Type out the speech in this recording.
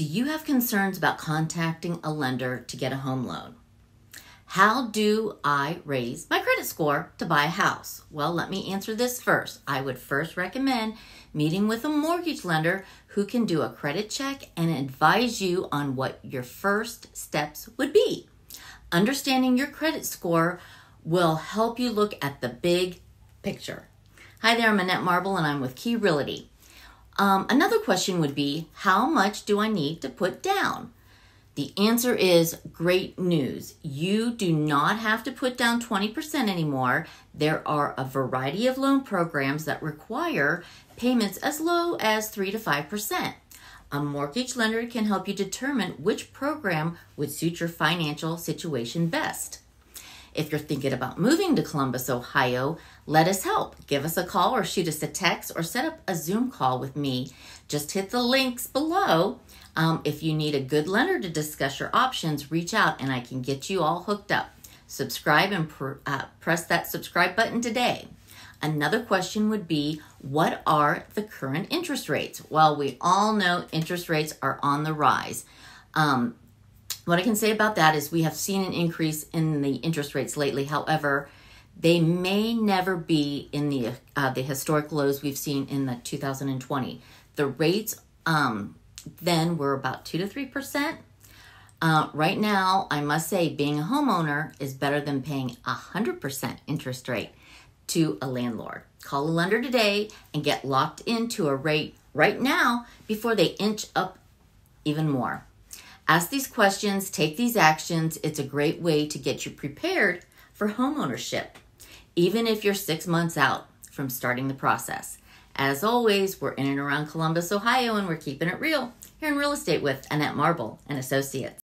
Do you have concerns about contacting a lender to get a home loan? How do I raise my credit score to buy a house? Well, let me answer this first. I would first recommend meeting with a mortgage lender who can do a credit check and advise you on what your first steps would be. Understanding your credit score will help you look at the big picture. Hi there, I'm Annette Marble and I'm with Key Realty. Um, another question would be How much do I need to put down? The answer is great news. You do not have to put down 20% anymore. There are a variety of loan programs that require payments as low as 3 to 5%. A mortgage lender can help you determine which program would suit your financial situation best. If you're thinking about moving to Columbus, Ohio, let us help. Give us a call or shoot us a text or set up a Zoom call with me. Just hit the links below um, if you need a good lender to discuss your options, reach out and I can get you all hooked up. Subscribe and pr- uh, press that subscribe button today. Another question would be What are the current interest rates? Well, we all know interest rates are on the rise. Um, what I can say about that is we have seen an increase in the interest rates lately. However, they may never be in the uh, the historic lows we've seen in the 2020. The rates um, then we're about 2 to 3%. Uh, right now, I must say, being a homeowner is better than paying a 100% interest rate to a landlord. Call a lender today and get locked into a rate right now before they inch up even more. Ask these questions, take these actions. It's a great way to get you prepared for homeownership, even if you're six months out from starting the process. As always, we're in and around Columbus, Ohio, and we're keeping it real here in real estate with Annette Marble and Associates.